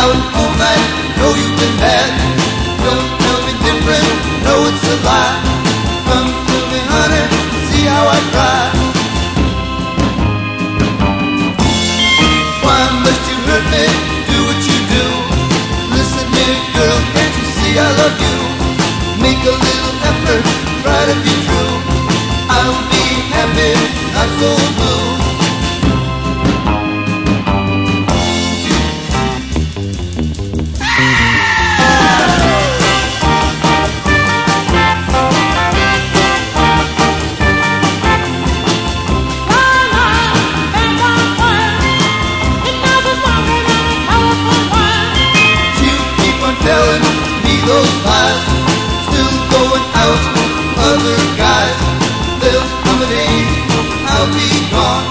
out all night, know you've been bad. Don't tell me different, know it's a lie. Come to me, honey, see how I cry. Why must you hurt me? Do what you do. Listen here, girl, can't you see I love you? Make a little effort, try to be true. I'll be happy, not so other guys. Come a I'll be gone.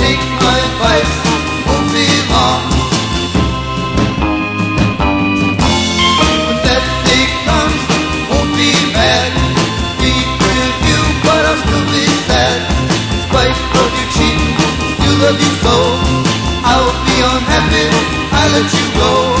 Take my advice, won't be long. When that day comes, won't be mad. Be with you, but I'll still be sad. In spite of you cheating, still love you so. I'll be unhappy, I let you go.